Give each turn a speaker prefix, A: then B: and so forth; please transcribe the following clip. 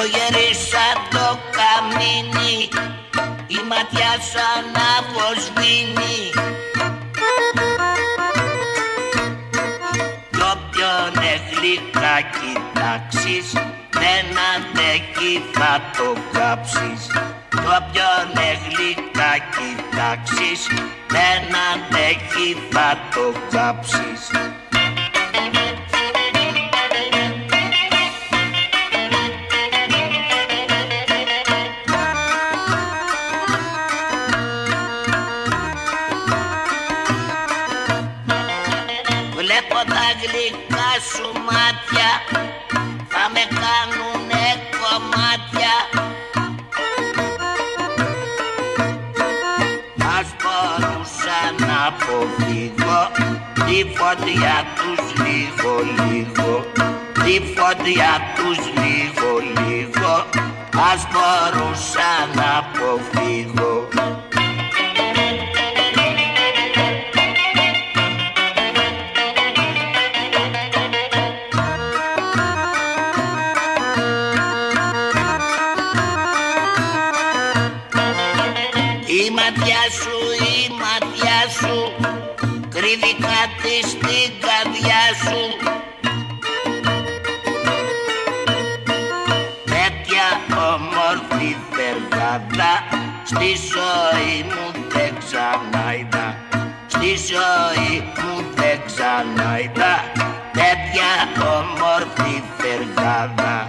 A: Ζωγερή σαν το καμίνι η ματιά σαν αποσβήνει Κι όποιον γλυκά κοιτάξεις δεν αντέχει θα το κάψεις. Κι όποιον γλυκά κοιτάξεις δεν αντέχει θα το κάψεις Βλέπω τα γλυκά σου μάτια. Θα με κάνουνε κομμάτια. Ας μπορούσα να αποφύγω Τη φωτιά τους λίγο λίγο. Τη φωτιά τους λίγο λίγο. Ας μπορούσα Η ματιά σου, η ματιά σου κρύβει κάτι στην καρδιά σου. Τέτοια όμορφη φεργάδα στη ζωή μου δεν ξαναείδα Στη ζωή μου δεν ξαναείδα Τέτοια όμορφη φεργάδα